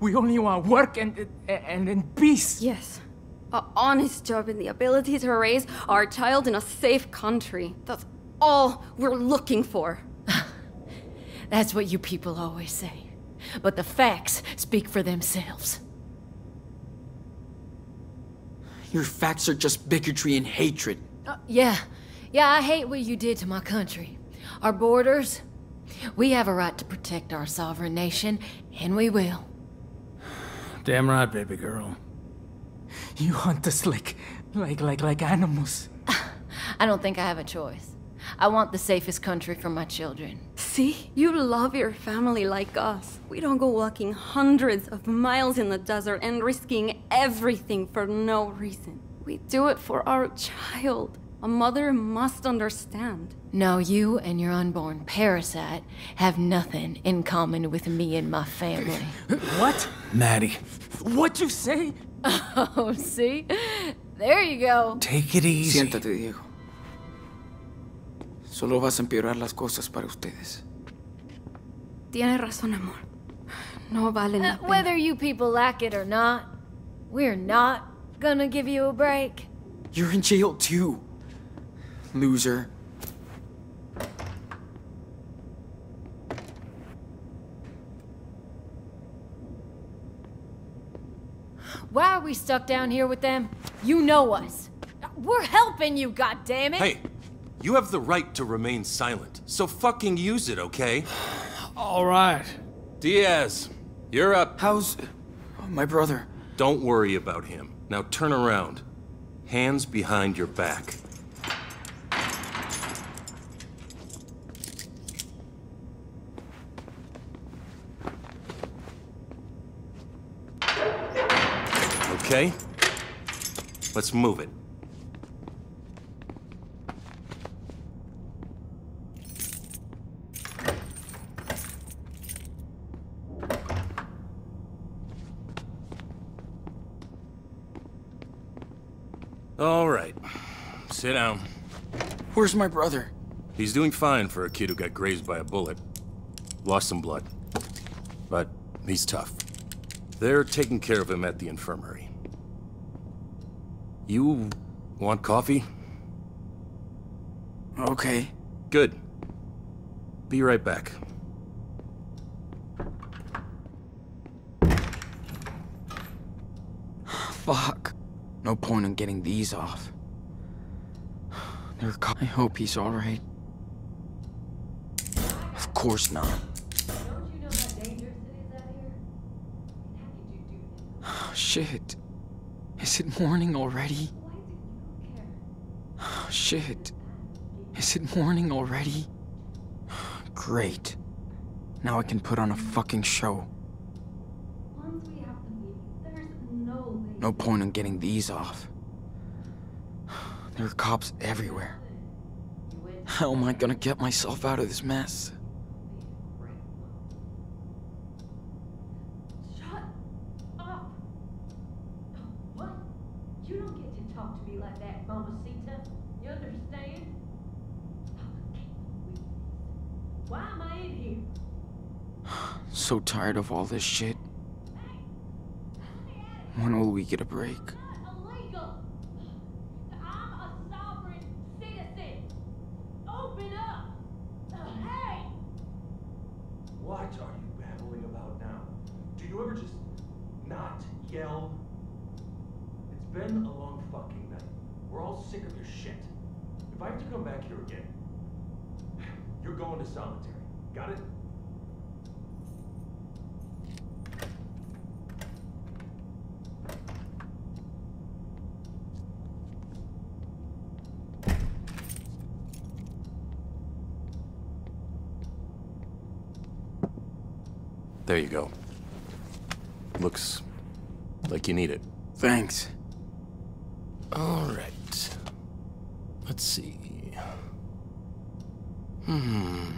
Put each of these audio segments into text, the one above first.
We only want work and and, and peace. Yes. A honest job and the ability to raise our child in a safe country. That's all we're looking for. That's what you people always say. But the facts speak for themselves. Your facts are just bigotry and hatred. Uh, yeah. Yeah, I hate what you did to my country. Our borders. We have a right to protect our sovereign nation, and we will. Damn right, baby girl. You hunt us like, like, like, like animals. I don't think I have a choice. I want the safest country for my children. See? You love your family like us. We don't go walking hundreds of miles in the desert and risking everything for no reason. We do it for our child. A mother must understand. No, you and your unborn parasite have nothing in common with me and my family. what? Maddie. What you say? Oh, see? There you go. Take it easy. Siéntate, Diego. Solo vas a empeorar las cosas para ustedes. Tiene razón, amor. No vale la uh, pena. Whether you people like it or not, we're not gonna give you a break. You're in jail too. Loser. Why are we stuck down here with them? You know us. We're helping you, goddammit! Hey, you have the right to remain silent, so fucking use it, okay? All right. Diaz, you're up. How's oh, my brother? Don't worry about him. Now turn around. Hands behind your back. Okay? Let's move it. All right. Sit down. Where's my brother? He's doing fine for a kid who got grazed by a bullet. Lost some blood. But he's tough. They're taking care of him at the infirmary. You want coffee? Okay. Good. Be right back. Fuck. No point in getting these off. They're co- I hope he's alright. Of course not. Oh, shit. Is it morning already? Oh, shit. Is it morning already? Great. Now I can put on a fucking show. No point in getting these off. There are cops everywhere. How am I gonna get myself out of this mess? Shut up! What? You don't get to talk to me like that, Mamacita. You understand? Why am I in here? So tired of all this shit. When will we get a break? Illegal! I'm a sovereign citizen! Open up! Hey! What are you babbling about now? Do you ever just not yell? It's been a long fucking night. We're all sick of your shit. If I have to come back here again, you're going to solitary. Got it? There you go. Looks like you need it. Thanks. All right. Let's see. Hmm.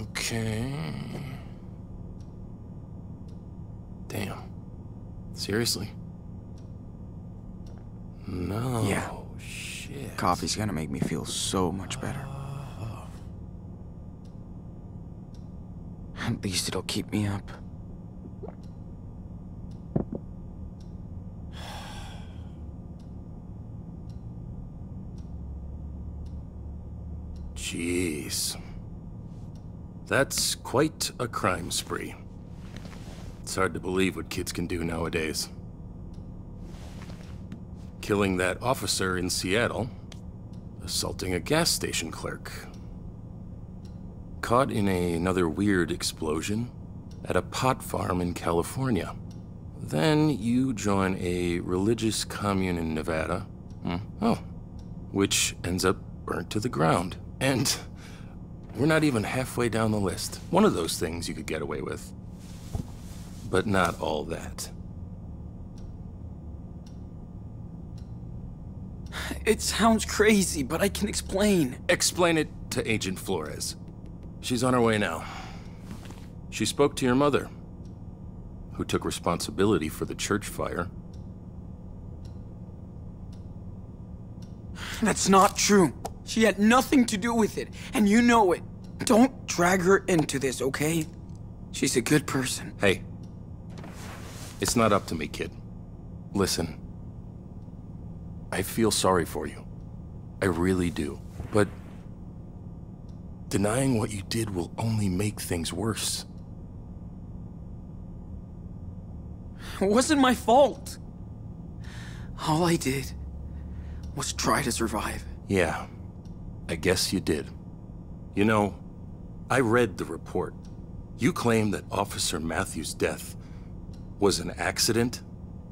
Okay. Damn. Seriously? No. Yeah. Shit. Coffee's gonna make me feel so much better. At least it'll keep me up. Jeez. That's quite a crime spree. It's hard to believe what kids can do nowadays. Killing that officer in Seattle, assaulting a gas station clerk, caught in a, another weird explosion at a pot farm in California. Then you join a religious commune in Nevada. Hmm. Oh, which ends up burnt to the ground. And we're not even halfway down the list. One of those things you could get away with. But not all that. It sounds crazy, but I can explain. Explain it to Agent Flores. She's on her way now. She spoke to your mother, who took responsibility for the church fire. That's not true. She had nothing to do with it, and you know it. Don't drag her into this, okay? She's a good person. Hey, it's not up to me, kid. Listen, I feel sorry for you. I really do. But denying what you did will only make things worse. It wasn't my fault. All I did was try to survive. Yeah, I guess you did. You know, I read the report. You claim that Officer Matthews' death was an accident,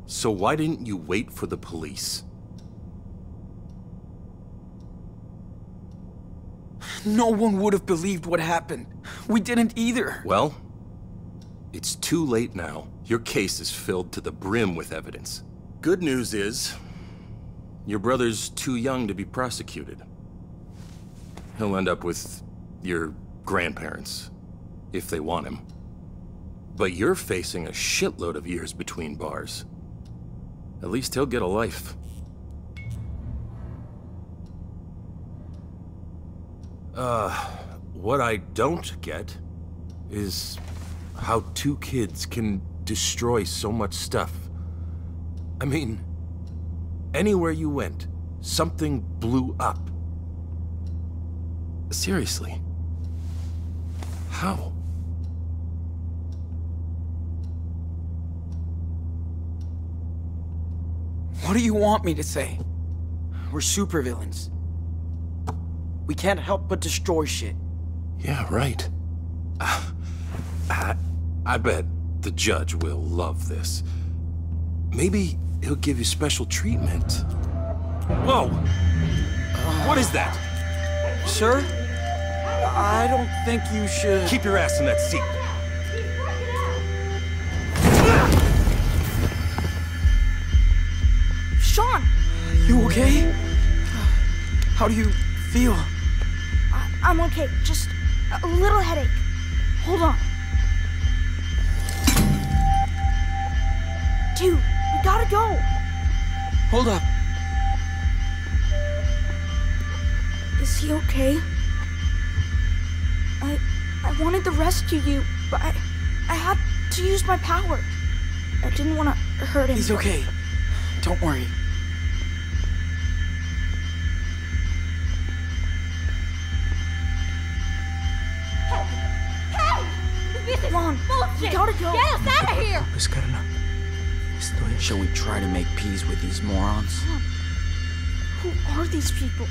so why didn't you wait for the police? No one would have believed what happened. We didn't either. Well, it's too late now. Your case is filled to the brim with evidence. Good news is, your brother's too young to be prosecuted. He'll end up with your grandparents, if they want him. But you're facing a shitload of years between bars. At least he'll get a life. Uh, what I don't get is how two kids can destroy so much stuff. I mean, anywhere you went, something blew up. Seriously. How? What do you want me to say? We're supervillains. We can't help but destroy shit. Yeah, right. Uh, I, I bet the judge will love this. Maybe he'll give you special treatment. Whoa! what is that? Sir? I don't think you should... Keep your ass in that seat. Sean! You okay? How do you feel? I'm okay. Just a little headache. Hold on. Dude, we gotta go. Hold up. Is he okay? I I wanted to rescue you, but I I had to use my power. I didn't want to hurt him. He's okay. Don't worry. This is Come on, bullshit! we gotta go. Get us out of here! Pues carnal. Estoy. Shall we try to make peace with these morons? Who are these people?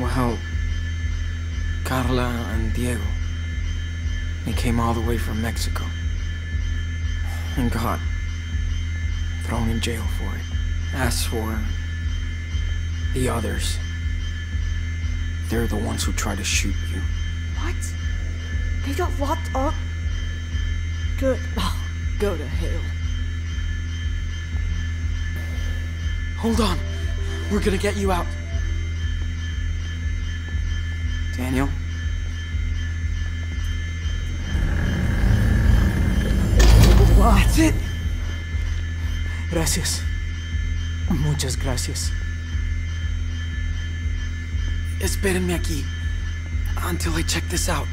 Well, Carla and Diego. They came all the way from Mexico. And got thrown in jail for it. As for the others, they're the ones who tried to shoot you. What? They got locked up? Good. Oh, go to hell. Hold on. We're gonna get you out. Daniel? That's it! Gracias. Muchas gracias. Espérenme aquí until I check this out.